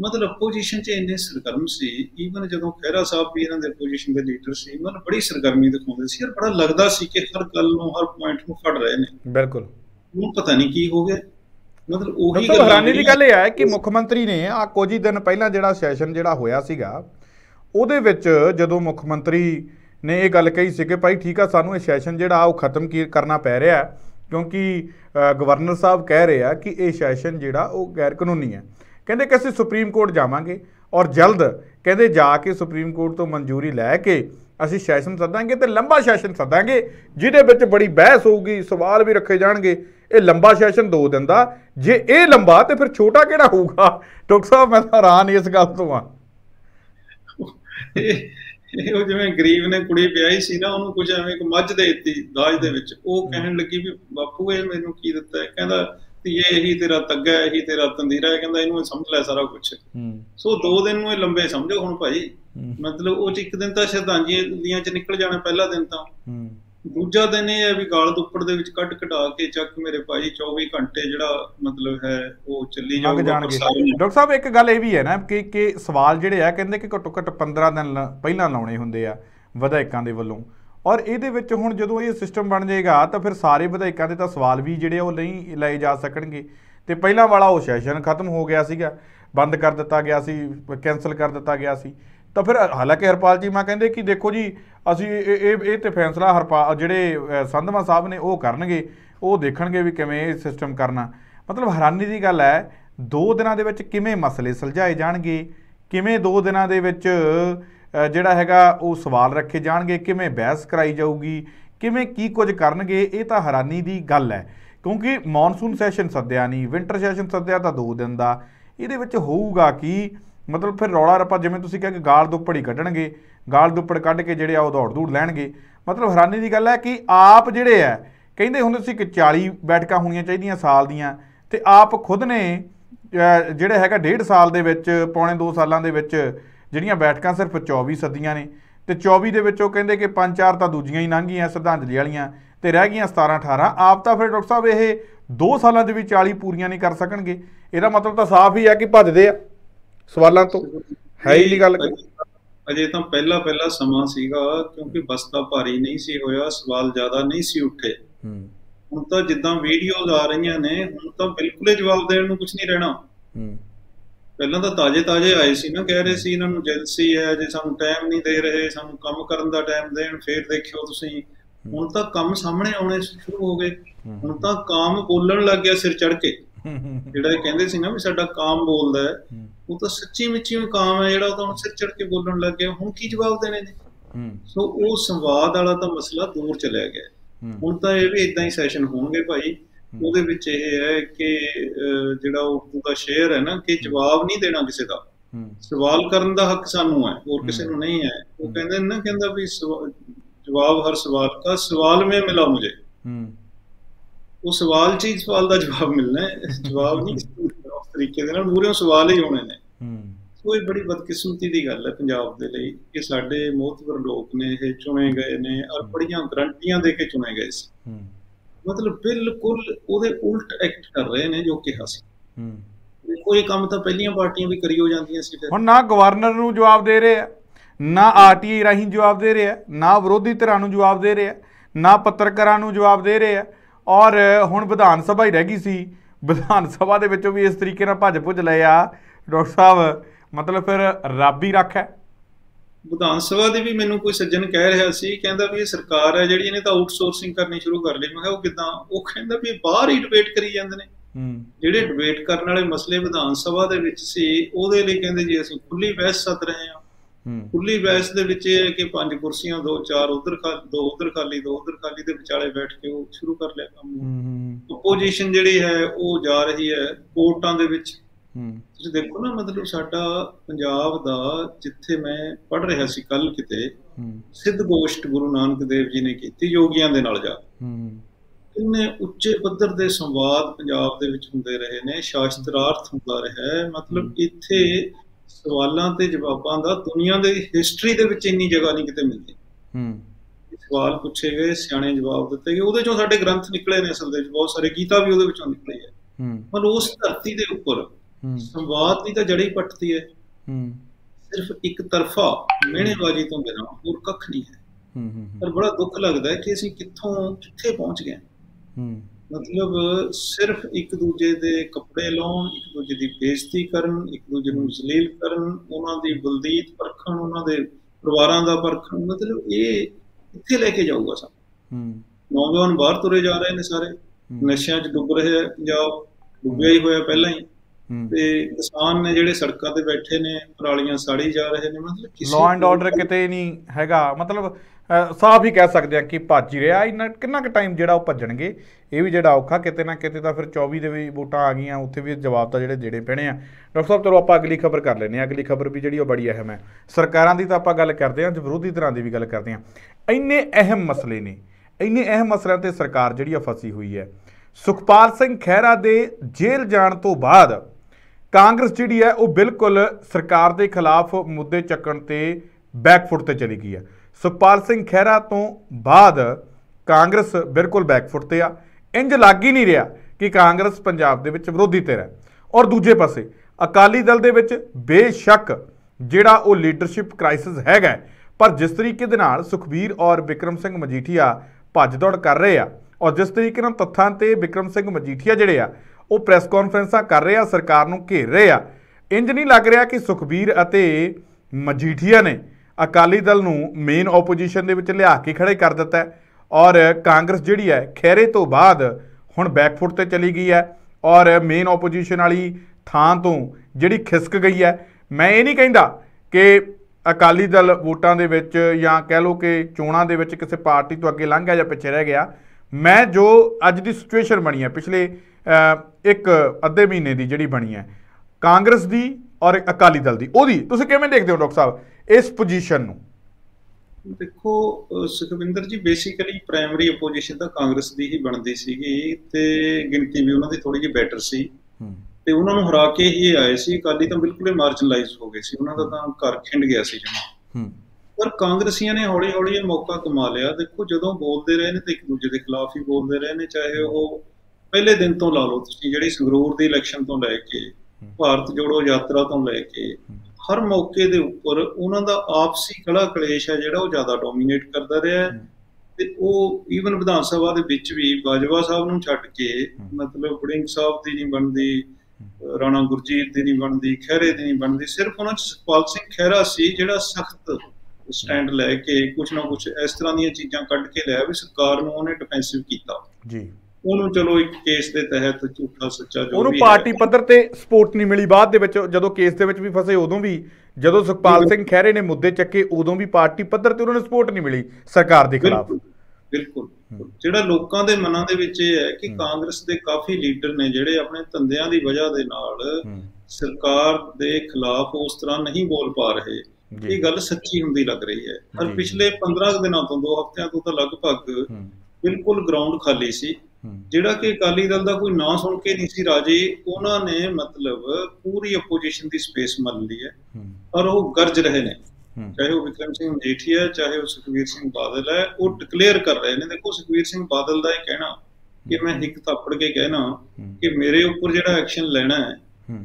ਮਤਲਬ ਆਪੋਜੀਸ਼ਨ 'ਚ ਇੰਨੇ ਸਰਗਰਮ ਸੀ ਈਵਨ ਜਦੋਂ ਖਹਿਰਾ ਸਾਹਿਬ ਵੀ ਇਹਨਾਂ ਦੇ ਆਪੋਜੀਸ਼ਨ ਦੇ ਲੀਡਰ ਸੀ ਮਤਲਬ ਬੜੀ ਸਰਗਰਮੀ ਦਿਖਾਉਂਦੇ ਸੀ ਔਰ ਬੜਾ ਲੱਗਦਾ ਸੀ ਕਿ ਹਰ ਗੱਲ ਨੂੰ ਹਰ ਪੁਆਇੰਟ ਨੂੰ ਫੜ ਰਹੇ ਨੇ। ਬਿਲਕੁਲ। ਹੁਣ ਪਤਾ ਨਹੀਂ ਕੀ ਹੋ ਗਿਆ। ਮਤਲਬ ਉਹੀ ਗੱਲ ਹੈਰਾਨੀ ਦੀ ਗੱਲ ਇਹ ਹੈ ਕਿ ਮੁੱਖ ਮੰਤਰੀ ਨੇ ਆ ਕੁਝ ਹੀ ਦਿਨ ਪਹਿਲਾਂ ਜਿਹੜਾ ਸੈਸ਼ਨ ਜਿਹੜਾ ਹੋਇਆ ਸੀਗਾ ਉਹਦੇ ਵਿੱਚ ਜਦੋਂ ਮੁੱਖ ਮੰਤਰੀ ਨੇ ਇਹ ਗੱਲ ਕਹੀ ਸੀ ਕਿ ਭਾਈ ਠੀਕ ਆ ਸਾਨੂੰ ਇਹ ਸੈਸ਼ਨ ਜਿਹੜਾ ਉਹ ਖਤਮ ਕਰਨਾ ਪੈ ਰਿਹਾ ਕਿਉਂਕਿ ਗਵਰਨਰ ਸਾਹਿਬ ਕਹਿ ਰਹੇ ਆ ਕਿ ਇਹ ਸੈਸ਼ਨ ਜਿਹੜਾ ਉਹ ਗੈਰ ਕਾਨੂੰਨੀ ਹੈ। ਕਹਿੰਦੇ ਕਿ ਅਸੀਂ ਸੁਪਰੀਮ ਕੋਰਟ ਜਾਵਾਂਗੇ ਔਰ ਜਲਦ ਕਹਿੰਦੇ ਜਾ ਕੇ ਸੁਪਰੀਮ ਕੋਰਟ ਤੋਂ ਮਨਜ਼ੂਰੀ ਲੈ ਕੇ ਅਸੀਂ ਸੈਸ਼ਨ ਸੱਦਾਂਗੇ ਤੇ ਲੰਬਾ ਸੈਸ਼ਨ ਸੱਦਾਂਗੇ ਜਿਹਦੇ ਵਿੱਚ ਬੜੀ ਬਹਿਸ ਹੋਊਗੀ ਸਵਾਲ ਵੀ ਰੱਖੇ ਜਾਣਗੇ। ਇਹ ਲੰਬਾ ਸੈਸ਼ਨ ਦੋ ਦਿਨ ਦਾ। ਜੇ ਇਹ ਲੰਬਾ ਤੇ ਫਿਰ ਛੋਟਾ ਕਿਹੜਾ ਹੋਊਗਾ? ਡਾਕਟਰ ਸਾਹਿਬ ਮੈਂ ਤਾਂ ਹੈਰਾਨ ਇਸ ਗੱਲ ਤੋਂ ਆ ਇਹ ਉਹ ਜਿਵੇਂ ਗਰੀਬ ਨੇ ਕੁੜੀ ਵਿਆਹੀ ਸੀ ਨਾ ਉਹਨੂੰ ਕੁਝ ਐਵੇਂ ਇੱਕ ਮੱਝ ਦੇ ਦਿੱਤੀ ਦਾਜ ਦੇ ਵਿੱਚ। ਉਹ ਕਹਿਣ ਲੱਗੀ ਵੀ ਬਾਪੂ ਇਹ ਮੈਨੂੰ ਕੀ ਦਿੱਤਾ ਹੈ? ਕਹਿੰਦਾ ਇਹ ਇਹੀ ਤੇਰਾ ਤੱਗਾ ਇਹੀ ਤੇਰਾ ਤੰਦੀਰਾ ਹੈ ਕਹਿੰਦਾ ਇਹਨੂੰ ਸਮਝ ਲੈ ਸਾਰਾ ਕੁਝ ਸੋ ਦੋ ਦਿਨ ਨੂੰ ਇਹ ਲੰਬੇ ਸਮਝੋ ਹੁਣ ਭਾਈ। ਮਤਲਬ ਉਹ ਚ ਇੱਕ ਦਿਨ ਤਾਂ ਸ਼ਰਧਾਂਜਲੀ ਦੀਆਂ ਚ ਨਿਕਲ ਜਾਣਾ ਪਹਿਲਾ ਦਿਨ ਤਾਂ। ਦੂਜਾ ਦਿਨ ਇਹ ਹੈ ਵੀ ਗਾਲ ਦੁੱਪੜ ਦੇ ਵਿੱਚ ਕੱਟ ਕਟਾ ਕੇ ਚੱਕ ਮੇਰੇ ਭਾਈ 24 ਘੰਟੇ ਜਿਹੜਾ ਮਤਲਬ ਹੈ ਉਹ ਚੱਲੀ ਜਾਊਗਾ ਡਾਕਟਰ ਸਾਹਿਬ ਇੱਕ ਗੱਲ ਇਹ ਵੀ ਹੈ ਨਾ ਕਿ ਕਿ ਸਵਾਲ ਜਿਹੜੇ ਆ ਕਹਿੰਦੇ ਕਿ ਘੱਟੋ ਘੱਟ 15 ਦਿਨ ਪਹਿਲਾਂ ਲਾਉਣੇ ਹੁੰਦੇ ਆ ਵਿਧਾਇਕਾਂ ਦੇ ਵੱਲੋਂ। ਔਰ ਇਹਦੇ ਵਿੱਚ ਹੁਣ ਜਦੋਂ ਇਹ ਸਿਸਟਮ ਬਣ ਜਾਏਗਾ, ਤਾਂ ਫਿਰ ਸਾਰੇ ਵਿਧਾਇਕਾਂ ਦੇ ਤਾਂ ਸਵਾਲ ਵੀ ਜਿਹੜੇ ਉਹ ਨਹੀਂ ਲਏ ਜਾ ਸਕਣਗੇ। ਤੇ ਪਹਿਲਾਂ ਵਾਲਾ ਉਹ ਸੈਸ਼ਨ ਖਤਮ ਹੋ ਗਿਆ ਸੀਗਾ, ਬੰਦ ਕਰ ਦਿੱਤਾ ਗਿਆ ਸੀ ਕੈਨਸਲ ਕਰ ਦਿੱਤਾ ਗਿਆ ਸੀ। ਤਾਂ ਫਿਰ ਹਾਲਾਂਕਿ ਹਰਪਾਲ ਜੀ, ਮੈਂ ਕਹਿੰਦੇ ਕਿ ਦੇਖੋ ਜੀ, ਅਸੀਂ ਇਹ ਇਹ ਤੇ ਫੈਸਲਾ ਹਰਪਾਲ ਜਿਹੜੇ ਸੰਧਵਾ ਸਾਹਿਬ ਨੇ ਉਹ ਕਰਨਗੇ, ਉਹ ਦੇਖਣਗੇ ਵੀ ਕਿਵੇਂ ਇਹ ਸਿਸਟਮ ਕਰਨਾ। ਮਤਲਬ ਹੈਰਾਨੀ ਦੀ ਗੱਲ ਹੈ, ਦੋ ਦਿਨਾਂ ਦੇ ਵਿੱਚ ਕਿਵੇਂ ਮਸਲੇ ਸੁਲਝਾਏ ਜਾਣਗੇ, ਕਿਵੇਂ ਦੋ ਦਿਨਾਂ ਦੇ ਵਿੱਚ ਜਿਹੜਾ ਹੈਗਾ, ਉਹ ਸਵਾਲ ਰੱਖੇ ਜਾਣਗੇ, ਕਿਵੇਂ ਬਹਿਸ ਕਰਾਈ ਜਾਊਗੀ, ਕਿਵੇਂ ਕੀ ਕੁਝ ਕਰਨਗੇ, ਇਹ ਤਾਂ ਹੈਰਾਨੀ ਦੀ ਗੱਲ ਹੈ। ਕਿਉਂਕਿ ਮੌਨਸੂਨ ਸੈਸ਼ਨ ਸੱਦਿਆ ਨਹੀਂ, ਵਿੰਟਰ ਸੈਸ਼ਨ ਸੱਦਿਆ ਤਾਂ 2 ਦਿਨ ਦਾ। ਇਹਦੇ ਵਿੱਚ ਹੋਊਗਾ ਕੀ? ਮਤਲਬ ਫਿਰ ਰੌਲਾ ਰੱਪਾ, ਜਿਵੇਂ ਤੁਸੀਂ ਕਿਹਾ ਕਿ ਗਾਲ ਦੁੱਪੜ ਹੀ ਕੱਢਣਗੇ, ਗਾਲ ਦੁੱਪੜ ਕੱਢ ਕੇ ਜਿਹੜੇ ਆ ਉਹ ਦੌੜ ਦੂੜ ਲੈਣਗੇ। ਮਤਲਬ ਹੈਰਾਨੀ ਦੀ ਗੱਲ ਹੈ ਕਿ ਆਪ ਜਿਹੜੇ ਆ ਕਹਿੰਦੇ ਹੁੰਦੇ ਸੀ ਕਿ 40 ਬੈਠਕਾਂ ਹੋਣੀਆਂ ਚਾਹੀਦੀਆਂ ਸਾਲ ਦੀਆਂ, ਤੇ ਆਪ ਖੁਦ ਨੇ ਜਿਹੜਾ ਹੈਗਾ 1.5 ਸਾਲ ਦੇ ਵਿੱਚ, ਪੌਣੇ 2 ਸਾਲਾਂ ਦੇ ਵਿੱਚ ਜਿਹੜੀਆਂ ਬੈਠਕਾਂ ਸਿਰਫ 24 ਸਦੀਆਂ ਨੇ ਤੇ 24 ਦੇ ਵਿੱਚ ਉਹ ਕਹਿੰਦੇ ਕਿ ਪੰਜ ਚਾਰ ਤਾਂ ਦੂਜੀਆਂ ਹੀ ਲੰਘੀਆਂ ਸ਼ਰਧਾਂਜਲੀ ਵਾਲੀਆਂ ਤੇ ਰਹਿ ਗਈਆਂ 17 18 ਆਪ ਤਾਂ ਫਿਰ ਡਾਕਟਰ ਸਾਹਿਬ ਇਹ 2 ਸਾਲਾਂ ਦੇ ਵਿੱਚ 40 ਪੂਰੀਆਂ ਨਹੀਂ ਕਰ ਸਕਣਗੇ। ਇਹਦਾ ਮਤਲਬ ਤਾਂ ਸਾਫ਼ ਹੀ ਹੈ ਕਿ ਭੱਜਦੇ ਆ ਸਵਾਲਾਂ ਤੋਂ। ਹੈ ਹੀ ਨਹੀਂ ਗੱਲ ਅਜੇ ਤਾਂ ਪਹਿਲਾ ਪਹਿਲਾ ਸਮਾਂ ਸੀਗਾ ਕਿਉਂਕਿ ਬਸਤਾ ਭਾਰੀ ਨਹੀਂ ਸੀ ਹੋਇਆ ਸਵਾਲ ਜ਼ਿਆਦਾ ਨਹੀਂ ਸੀ ਉੱਠੇ। ਹੁਣ ਤਾਂ ਜਿੱਦਾਂ ਵੀਡੀਓਜ਼ ਆ ਰਹੀਆਂ ਨੇ ਹੁਣ ਤਾਂ ਬਿਲਕੁਲ ਹੀ ਜਵਾਬ ਦੇਣ ਨੂੰ ਕੁਝ ਨਹੀਂ ਰਹਿਣਾ। ਪਹਿਲਾਂ ਤਾਂ ਤਾਜ਼ੇ ਤਾਜ਼ੇ ਆਏ ਸੀ ਨਾ ਕਹਿ ਰਹੇ ਸੀ ਇਹਨਾਂ ਨੂੰ ਜੈਲਸੀ ਹੈ ਜੇ ਸਾਨੂੰ ਟਾਈਮ ਨਹੀਂ ਦੇ ਰਹੇ ਸਾਨੂੰ ਕੰਮ ਕਰਨ ਦਾ ਟਾਈਮ ਦੇਣ ਫੇਰ ਦੇਖਿਓ ਤੁਸੀਂ। ਹੁਣ ਤਾਂ ਕੰਮ ਸਾਹਮਣੇ ਆਉਣੇ ਸ਼ੁਰੂ ਹੋ ਗਏ। ਹੁਣ ਤਾਂ ਕਾਮ ਬੋਲਣ ਲੱਗ ਗਿਆ ਸਿਰ ਚੜ ਕੇ। ਜਿਹੜਾ ਇਹ ਕਹਿੰਦੇ ਸੀ ਨਾ ਵੀ ਸਾਡਾ ਕਾਮ ਬੋਲਦਾ ਹੈ ਉਹ ਤਾਂ ਸੱਚੀ ਮਿੱਚੀ ਉਹ ਕਾਮ ਹੈ ਜਿਹੜਾ ਉਹ ਤਾਂ ਸਿਰ ਚੜ ਕੇ ਬੋਲਣ ਲੱਗ ਗਿਆ। ਹੁਣ ਕੀ ਜਵਾਬ ਦੇਣੇ ਨੇ? ਸੋ ਉਹ ਸੰਵਾਦ ਵਾਲਾ ਤਾਂ ਮਸਲਾ ਦੂਰ ਚਲਿਆ ਗਿਆ। ਹੁਣ ਤਾਂ ਇਹ ਵੀ ਇਦਾਂ ਹੀ ਸੈਸ਼ਨ ਹੋਣਗੇ ਭਾਈ। ਉਹਦੇ ਵਿੱਚ ਇਹ ਹੈ ਕਿ ਜਿਹੜਾ ਉਰਦੂ ਦਾ ਸ਼ੇਅਰ ਹੈ ਨਾ ਕਿ ਜਵਾਬ ਨਹੀਂ ਦੇਣਾ ਕਿਸੇ ਦਾ। ਸਵਾਲ ਕਰਨ ਦਾ ਹੱਕ ਸਾਨੂੰ ਹੈ ਹੋਰ ਕਿਸੇ ਨੂੰ ਨਹੀਂ ਹੈ। ਉਹ ਕਹਿੰਦੇ ਨਾ ਕਹਿੰਦਾ ਵੀ ਜਵਾਬ ਹਰ ਸਵਾਲ ਦਾ ਸਵਾਲ ਮੇ ਮਿਲਾ ਮੁਝੇ। ਉਹ ਸਵਾਲ ਚ ਹੀ ਸਵਾਲ ਦਾ ਜਵਾਬ ਮਿਲਣਾ ਹੈ। ਜਵਾਬ ਨਹੀਂ ਉਸ ਤਰੀਕੇ ਦੇ ਨਾਲ ਮੂਰੇ ਸਵਾਲ ਹੀ ਹੋਣੇ ਨੇ। ਸੋ ਇਹ ਬੜੀ ਬਦਕਿਸਮਤੀ ਦੀ ਗੱਲ ਹੈ ਪੰਜਾਬ ਦੇ ਲਈ ਕਿ ਸਾਡੇ ਮੋਹਤਵਰ ਲੋਕ ਨੇ ਇਹ ਚੁਣੇ ਗਏ ਨੇ ਔਰ ਬੜੀਆਂ ਗਰੰਟੀਆਂ ਦੇ ਕੇ ਚੁਣੇ ਗਏ ਸੀ। ਮਤਲਬ ਬਿਲਕੁਲ ਉਹਦੇ ਉਲਟ ਐਕਟ ਕਰ ਰਹੇ ਨੇ ਜੋ ਕਿਹਾ ਸੀ। ਹੂੰ। ਕੋਈ ਕੰਮ ਤਾਂ ਪਹਿਲੀਆਂ ਪਾਰਟੀਆਂ ਵੀ ਕਰੀ ਹੋ ਜਾਂਦੀਆਂ ਸੀ ਹੁਣ ਨਾ ਗਵਰਨਰ ਨੂੰ ਜਵਾਬ ਦੇ ਰਹੇ ਆ ਨਾ ਆਰਟੀਆਈ ਰਾਹੀਂ ਜਵਾਬ ਦੇ ਰਹੇ ਆ ਨਾ ਵਿਰੋਧੀ ਧਿਰਾਂ ਨੂੰ ਜਵਾਬ ਦੇ ਰਹੇ ਆ ਨਾ ਪੱਤਰਕਾਰਾਂ ਨੂੰ ਜਵਾਬ ਦੇ ਰਹੇ ਆ। ਔਰ ਹੁਣ ਵਿਧਾਨ ਸਭਾ ਹੀ ਰਹਿ ਗਈ ਸੀ। ਵਿਧਾਨ ਸਭਾ ਦੇ ਵਿੱਚੋਂ ਵੀ ਇਸ ਤਰੀਕੇ ਨਾਲ ਭੱਜ ਭੁੱਜ ਲਏ ਆ। ਡਾਕਟਰ ਸਾਹਿਬ ਮਤਲਬ ਫਿਰ ਰੱਬ ਹੀ ਰੱਖਾ ਵਿਧਾਨ ਸਭਾ ਦੇ ਵੀ ਮੈਨੂੰ ਕੋਈ ਸੱਜਣ ਕਹਿ ਰਿਹਾ ਸੀ ਕਹਿੰਦਾ ਵੀ ਇਹ ਸਰਕਾਰ ਹੈ ਜਿਹੜੀ ਇਹਨੇ ਤਾਂ ਆਊਟਸੋਰਸਿੰਗ ਕਰਨੀ ਸ਼ੁਰੂ ਕਰ ਲਈ। ਮੈਂ ਕਿਹਾ ਉਹ ਕਿਦਾਂ? ਉਹ ਕਹਿੰਦਾ ਵੀ ਬਾਹਰ ਹੀ ਡਿਬੇਟ ਕਰੀ ਜਾਂਦੇ ਨੇ। ਹੂੰ। ਜਿਹੜੇ ਡਿਬੇਟ ਕਰਨ ਵਾਲੇ ਮਸਲੇ ਵਿਧਾਨ ਸਭਾ ਦੇ ਵਿੱਚ ਸੀ ਉਹਦੇ ਲਈ ਕਹਿੰਦੇ ਜੀ ਅਸੀਂ ਖੁੱਲੀ ਬਹਿਸ ਸੱਦ ਰਹੇ ਹਾਂ। ਹੂੰ। ਖੁੱਲੀ ਬਹਿਸ ਦੇ ਵਿੱਚ ਇਹ ਹੈ ਕਿ ਪੰਜ ਕੁਰਸੀਆਂ ਦੋ ਚਾਰ ਉਧਰ ਖਾਲੀ ਦੋ ਉਧਰ ਖਾਲੀ ਦੋ ਉਧਰ ਖਾਲੀ ਦੇ ਵਿਚਾਲੇ ਬੈਠ ਕੇ ਉਹ ਸ਼ੁਰੂ ਕਰ ਲਿਆ ਕੰਮ। ਹੂੰ ਆਪੋਜੀਸ਼ਨ ਜਿਹੜੀ ਹੈ ਉਹ ਜਾ ਰਹੀ ਹੈ ਕੋਰਟਾਂ ਦੇ ਵਿੱਚ। ਹੂੰ ਤੁਸੀਂ ਦੇਖੋ ਨਾ ਮਤਲਬ ਸਾਡਾ ਪੰਜਾਬ ਦਾ ਜਿੱਥੇ ਮੈਂ ਪੜ ਰਿਹਾ ਸੀ ਕੱਲ ਕਿਤੇ ਸਿੱਧ ਗੋਸ਼ਟ ਗੁਰੂ ਨਾਨਕ ਦੇਵ ਜੀ ਨੇ ਕੀਤੀ ਯੋਗੀਆਂ ਦੇ ਨਾਲ ਜਾ ਹੂੰ। ਕਿੰਨੇ ਉੱਚੇ ਪੱਧਰ ਦੇ ਸੰਵਾਦ ਪੰਜਾਬ ਦੇ ਵਿੱਚ ਹੁੰਦੇ ਰਹੇ ਨੇ ਸ਼ਾਸਤਰਾਰਥ ਹੁੰਦਾ ਰਿਹਾ ਹੈ ਮਤਲਬ ਇੱਥੇ ਸਵਾਲਾਂ ਤੇ ਜਵਾਬਾਂ ਦਾ ਦੁਨੀਆ ਦੇ ਹਿਸਟਰੀ ਦੇ ਵਿੱਚ ਇੰਨੀ ਜਗ੍ਹਾ ਨਹੀਂ ਕਿਤੇ ਮਿਲਦੀ। ਹੂੰ। ਸਵਾਲ ਪੁੱਛੇ ਗਏ ਸਿਆਣੇ ਜਵਾਬ ਦਿੱਤੇ ਗਏ ਉਹਦੇ ਚੋਂ ਸਾਡੇ ਗ੍ਰੰਥ ਨਿਕਲੇ ਨੇ ਅਸਲ ਦੇ ਵਿੱਚ ਬਹੁਤ ਸਾਰੇ ਗੀਤਾ ਵੀ ਉਹਦੇ ਵਿੱਚੋਂ ਨਿਕਲੀ ਹੈ ਹੂੰ। ਮਤਲਬ ਉਸ ਧਰਤੀ ਦੇ ਉੱਪਰ ਸੰਵਾਦ ਦੀ ਤਾਂ ਜੜੀ ਪੱਟਦੀ ਹੈ। ਹੂੰ। ਸਿਰਫ ਇੱਕ ਤਰਫਾ ਮਿਹਣੇਬਾਜ਼ੀ ਤੋਂ ਬਿਨਾਂ ਹੋਰ ਕੱਖ ਨਹੀਂ ਹੈ। ਹੂੰ ਹੂੰ ਪਰ ਬੜਾ ਦੁੱਖ ਲੱਗਦਾ ਹੈ ਕਿ ਅਸੀਂ ਕਿੱਥੋਂ ਕਿੱਥੇ ਪਹੁੰਚ ਗਏ ਹੂੰ। ਮਤਲਬ ਸਿਰਫ ਇੱਕ ਦੂਜੇ ਦੇ ਕੱਪੜੇ ਲਾਉਣ ਇੱਕ ਦੂਜੇ ਦੀ ਬੇਇੱਜ਼ਤੀ ਕਰਨ ਇੱਕ ਦੂਜੇ ਨੂੰ ਜ਼ਲੀਲ ਕਰਨ ਉਹਨਾਂ ਦੀ ਬਲਦੀਤ ਪਰਖਣ ਉਹਨਾਂ ਦੇ ਪਰਿਵਾਰਾਂ ਦਾ ਪਰਖਣ ਮਤਲਬ ਇਹ ਕਿੱਥੇ ਲੈ ਕੇ ਜਾਊਗਾ ਸਾਨੂੰ ਹੂੰ। ਨੌਜਵਾਨ ਬਾਹਰ ਤੁਰੇ ਜਾ ਰਹੇ ਨੇ ਸਾਰੇ। ਨਸ਼ਿਆਂ 'ਚ ਡੁੱਬ ਰਹੇ ਆ ਪੰਜਾਬ। ਡੁੱਬਿਆ ਹੀ ਹੋਇਆ ਪਹਿਲਾਂ ਹੂੰ। ਤੇ ਕਿਸਾਨ ਨੇ ਜਿਹੜੇ ਸੜਕਾਂ ਤੇ ਬੈਠੇ ਨੇ ਪਰਾਲੀਆਂ ਸਾੜੀ ਜਾ ਰਹੇ ਨੇ ਮਤਲਬ ਕਿਸੇ ਲਾਅ ਐਂਡ ਆਰਡਰ ਕਿਤੇ ਨਹੀਂ ਹੈਗਾ। ਮਤਲਬ ਸਾਫ਼ ਹੀ ਕਹਿ ਸਕਦੇ ਆ ਕਿ ਭੱਜ ਹੀ ਰਿਹਾ। ਇੰਨਾ ਕਿੰਨਾ ਕੁ ਟਾਈਮ ਜਿਹੜਾ ਉਹ ਭੱਜਣਗੇ? ਇਹ ਵੀ ਜਿਹੜਾ ਔਖਾ ਕਿਤੇ ਨਾ ਕਿਤੇ ਤਾਂ ਫਿਰ 24 ਦੇ ਵੀ ਵੋਟਾਂ ਆ ਗਈਆਂ ਉੱਥੇ ਵੀ ਜਵਾਬ ਤਾਂ ਜਿਹੜੇ ਜਿਹੜੇ ਪੈਣੇ ਆ। ਡਾਕਟਰ ਸਾਹਿਬ ਚਲੋ ਆਪਾਂ ਅਗਲੀ ਖਬਰ ਕਰ ਲੈਂਦੇ ਆ ਅਗਲੀ ਖਬਰ ਵੀ ਜਿਹੜੀ ਉਹ ਬੜੀ ਅਹਿਮ ਹੈ। ਸਰਕਾਰਾਂ ਦੀ ਤਾਂ ਆਪਾਂ ਗੱਲ ਕਰਦੇ ਆ ਵਿਰੋਧੀ ਧਿਰਾਂ ਦੀ ਵੀ ਗੱਲ ਕਰਦੇ ਆ ਇੰਨੇ ਅਹਿਮ ਮਸਲੇ ਨੇ। ਇੰਨੇ ਅਹਿਮ ਮਸਲਿਆਂ ਤੇ ਸਰਕਾਰ ਜਿਹੜੀ ਆ ਫਸੀ ਹੋਈ ਹੈ। ਸੁਖਪਾਲ ਸਿੰਘ ਖਹਿਰਾ ਦੇ ਜੇਲ੍ਹ ਜਾਣ ਤੋਂ ਬਾਅਦ ਕਾਂਗਰਸ ਜਿਹੜੀ ਹੈ ਉਹ ਬਿਲਕੁਲ ਸਰਕਾਰ ਦੇ ਖਿਲਾਫ ਮੁੱਦੇ ਚੱਕਣ ਤੇ ਬੈਕਫੁੱਟ ਤੇ ਚਲੀ ਗਈ ਹੈ। ਸੁਖਪਾਲ ਸਿੰਘ ਖਹਿਰਾ ਤੋਂ ਬਾਅਦ ਕਾਂਗਰਸ ਬਿਲਕੁਲ ਬੈਕਫੁੱਟ ਤੇ ਆ। ਇੰਜ ਲੱਗ ਹੀ ਨਹੀਂ ਰਿਹਾ ਕਿ ਕਾਂਗਰਸ ਪੰਜਾਬ ਦੇ ਵਿੱਚ ਵਿਰੋਧੀ ਧਿਰ ਹੈ। ਔਰ ਦੂਜੇ ਪਾਸੇ ਅਕਾਲੀ ਦਲ ਦੇ ਵਿੱਚ ਬੇਸ਼ੱਕ ਜਿਹੜਾ ਉਹ ਲੀਡਰਸ਼ਿਪ ਕ੍ਰਾਈਸਿਸ ਹੈਗਾ ਪਰ ਜਿਸ ਤਰੀਕੇ ਦੇ ਨਾਲ ਸੁਖਬੀਰ ਔਰ ਵਿਕਰਮ ਸਿੰਘ ਮਜੀਠੀਆ ਭੱਜ ਦੌੜ ਕਰ ਰਹੇ ਆ, ਔਰ ਜਿਸ ਤਰੀਕੇ ਨਾਲ ਤੱਥਾਂ ਤੇ ਵਿਕਰਮ ਸਿੰਘ ਮਜੀਠੀਆ ਜਿਹੜੇ ਆ ਉਹ ਪ੍ਰੈਸ ਕਾਨਫਰੰਸਾਂ ਕਰ ਰਹੇ ਆ, ਸਰਕਾਰ ਨੂੰ ਘੇਰ ਰਹੇ ਆ। ਇੰਜ ਨਹੀਂ ਲੱਗ ਰਿਹਾ ਕਿ ਸੁਖਬੀਰ ਅਤੇ ਮਜੀਠੀਆ ਨੇ ਅਕਾਲੀ ਦਲ ਨੂੰ ਮੇਨ ਆਪੋਜੀਸ਼ਨ ਦੇ ਵਿੱਚ ਲਿਆ ਕੇ ਖੜੇ ਕਰ ਦਿੱਤਾ ਔਰ ਕਾਂਗਰਸ ਜਿਹੜੀ ਹੈ ਖੈਰੇ ਤੋਂ ਬਾਅਦ ਹੁਣ ਬੈਕਫੁੱਟ ਤੇ ਚਲੀ ਗਈ ਹੈ ਔਰ ਮੇਨ ਆਪੋਜੀਸ਼ਨ ਵਾਲੀ ਥਾਂ ਤੋਂ ਜਿਹੜੀ ਖਿਸਕ ਗਈ ਹੈ, ਮੈਂ ਇਹ ਨਹੀਂ ਕਹਿੰਦਾ ਕਿ ਅਕਾਲੀ ਦਲ ਵੋਟਾਂ ਦੇ ਵਿੱਚ ਜਾਂ ਕਹਿ ਲਓ ਕਿ ਚੋਣਾਂ ਦੇ ਵਿੱਚ ਕਿਸੇ ਪਾਰਟੀ ਤੋਂ ਅੱਗੇ ਲੰਘ ਗਿਆ ਜਾਂ ਪਿੱਛੇ ਰਹਿ ਗਿਆ। ਮੈਂ ਜੋ ਅੱਜ ਦੀ ਸਿਚੁਏਸ਼ਨ ਬਣੀ ਹੈ, ਪਿਛਲੇ ਇੱਕ ਅੱਧੇ ਮਹੀਨੇ ਦੀ ਜਿਹੜੀ ਬਣੀ ਹੈ ਕਾਂਗਰਸ ਦੀ ਔਰ ਅਕਾਲੀ ਦਲ ਦੀ ਉਹਦੀ ਤੁਸੀਂ ਕਿਵੇਂ ਦੇਖਦੇ ਹੋ ਡਾਕਟਰ ਸਾਹਿਬ ਇਸ ਪੋਜੀਸ਼ਨ ਨੂੰ? ਦੇਖੋ ਸੁਖਵਿੰਦਰ ਜੀ ਬੇਸਿਕਲੀ ਪ੍ਰਾਇਮਰੀ ਆਪੋਜੀਸ਼ਨ ਤਾਂ ਕਾਂਗਰਸ ਦੀ ਹੀ ਬਣਦੀ ਸੀਗੀ ਤੇ ਗਿਣਤੀ ਵੀ ਉਹਨਾਂ ਦੀ ਥੋੜੀ ਜਿਹੀ ਬੈਟਰ ਸੀ। ਤੇ ਉਹਨਾਂ ਨੂੰ ਹਰਾ ਕੇ ਹੀ ਆਏ ਸੀ ਅਕਾਲੀ ਤਾਂ ਬਿਲਕੁਲ ਹੀ ਮਾਰਜਨਲਾਈਜ਼ ਹੋ ਗਏ ਸੀ ਉਹਨਾਂ ਦਾ ਤਾਂ ਘਰ ਖਿੰਡ ਗਿਆ ਸੀ ਜਮਾ। ਹੂੰ। ਪਰ ਕਾਂਗਰਸੀਆਂ ਨੇ ਹੌਲੀ ਹੌਲੀ ਇਹ ਮੌਕਾ ਕਮਾ ਲਿਆ। ਦੇਖੋ ਜਦੋਂ ਬੋਲਦੇ ਰਹੇ ਨੇ ਤੇ ਇੱਕ ਦੂਜੇ ਦੇ ਖਿਲਾਫ ਹੀ ਬੋਲਦੇ ਰਹੇ ਨੇ ਚਾਹੇ ਉਹ ਪਹਿਲੇ ਦਿਨ ਤੋਂ ਲਾ ਲਓ ਤੁਸੀਂ ਜਿਹੜੀ ਸੰਗਰੂਰ ਦੀ ਇਲੈਕਸ਼ਨ ਤੋਂ ਲੈ ਕੇ ਭਾਰਤ ਜੋੜੋ ਯਾਤਰਾ ਤੋਂ ਲੈ ਕੇ ਹਰ ਮੌਕੇ ਦੇ ਉੱਪਰ ਉਹਨਾਂ ਦਾ ਆਪਸੀ ਕਲਾ ਕਲੇਸ਼ ਹੈ ਜਿਹੜਾ ਉਹ ਜ਼ਿਆਦਾ ਡੋਮੀਨੇਟ ਕਰਦਾ ਰਿਹਾ ਹੈ। ਤੇ ਉਹ ਈਵਨ ਵਿਧਾਨ ਸਭਾ ਦੇ ਵਿੱਚ ਵੀ ਬਾਜਵਾ ਸਾਹਿਬ ਨੂੰ ਛੱਡ ਕੇ ਮਤਲਬ ਬੜਿੰਗ ਸਾਹਿਬ ਦੀ ਨਹੀਂ ਬਣਦੀ ਰਾਣਾ ਗੁਰਜੀਤ ਦੀ ਨਹੀਂ ਬਣਦੀ ਖਹਿਰੇ ਦੀ ਨਹੀਂ ਬਣਦੀ ਸਿਰਫ ਉਹਨਾਂ ਚ ਸੁਖਪਾਲ ਸਿੰਘ ਖਹਿਰਾ ਸੀ ਜਿਹੜਾ ਸਖਤ ਸਟੈਂਡ ਲੈ ਕੇ ਕੁਝ ਨਾ ਕੁਝ ਇਸ ਤਰ੍ਹਾਂ ਦੀਆਂ ਚੀਜ਼ਾਂ ਕੱਢ ਕੇ ਲਿਆ ਵੀ ਸਰਕਾਰ ਨੂੰ ਉਹਨੇ ਡਿਫੈਂਸਿਵ ਕੀਤਾ। ਜੀ। ਉਹਨੂੰ ਚਲੋ ਇੱਕ ਕੇਸ ਦੇ ਤਹਿਤ ਝੂਠਾ ਸੱਚਾ ਜੋ ਉਹਨੂੰ ਪਾਰਟੀ ਪੱਧਰ ਤੇ ਸਪੋਰਟ ਨਹੀਂ ਮਿਲੀ ਬਾਅਦ ਦੇ ਵਿੱਚ ਜਦੋਂ ਕੇਸ ਦੇ ਵਿੱਚ ਵੀ ਫਸੇ ਉਦੋਂ ਵੀ ਜਦੋਂ ਸੁਖਪਾਲ ਸਿੰਘ ਖਹਿਰੇ ਨੇ ਮੁੱਦੇ ਚੱਕੇ ਉਦੋਂ ਵੀ ਪਾਰਟੀ ਪੱਧਰ ਤੇ ਉਹਨਾਂ ਨੂੰ ਸਪੋਰਟ ਨਹੀਂ ਮਿਲੀ ਸਰਕਾਰ ਦੇ ਖਿਲਾਫ। ਬਿਲਕੁਲ ਜਿਹੜਾ ਲੋਕਾਂ ਦੇ ਮਨਾਂ ਦੇ ਵਿੱਚ ਇਹ ਹੈ ਕਿ ਕਾਂਗਰਸ ਦੇ ਕਾਫੀ ਲੀਡਰ ਨੇ ਜਿਹੜੇ ਆਪਣੇ ਧੰਦਿਆਂ ਦੀ ਵਜ੍ਹਾ ਦੇ ਨਾਲ ਸਰਕਾਰ ਦੇ ਖਿਲਾਫ ਉਸ ਤਰ੍ਹਾਂ ਨਹੀਂ ਬੋਲ ਪਾ ਰਹੇ ਇਹ ਗੱਲ ਸੱਚੀ ਹੁੰਦੀ ਲੱਗ ਰਹੀ ਹੈ। ਪਰ। ਪਿਛਲੇ 15 ਕੁ ਦਿਨਾਂ ਤੋਂ 2 ਹਫ਼ਤਿਆਂ ਤੋਂ ਤਾਂ ਲਗਭਗ ਬਿਲਕੁਲ ਗਰਾਊਂਡ ਖਾਲੀ ਸੀ। ਜਿਹੜਾ ਕਿ ਅਕਾਲੀ ਦਲ ਦਾ ਕੋਈ ਨਾਂ ਸੁਣ ਕੇ ਨਹੀਂ ਸੀ ਰਾਜੀ ਉਹਨਾਂ ਨੇ ਮਤਲਬ ਪੂਰੀ ਆਪੋਜੀਸ਼ਨ ਦੀ ਸਪੇਸ ਮੰਨ ਲਈ ਹੈ। ਔਰ ਉਹ ਗਰਜ ਰਹੇ ਨੇ। ਚਾਹੇ ਉਹ ਵਿਕਰਮ ਸਿੰਘ ਮਜੀਠੀਆ ਹੈ ਚਾਹੇ ਉਹ ਸੁਖਵੀਰ ਸਿੰਘ ਬਾਦਲ ਹੈ ਉਹ ਡਿਕਲੇਅਰ ਕਰ ਰਹੇ ਨੇ। ਦੇਖੋ ਸੁਖਵੀਰ ਸਿੰਘ ਬਾਦਲ ਦਾ ਇਹ ਕਹਿਣਾ ਕਿ ਮੈਂ ਹਿੱਕ ਥਾਪੜ ਕੇ ਕਹਿਣਾ ਕਿ ਮੇਰੇ ਉੱਪਰ ਜਿਹੜਾ ਐਕਸ਼ਨ ਲੈਣਾ ਹੈ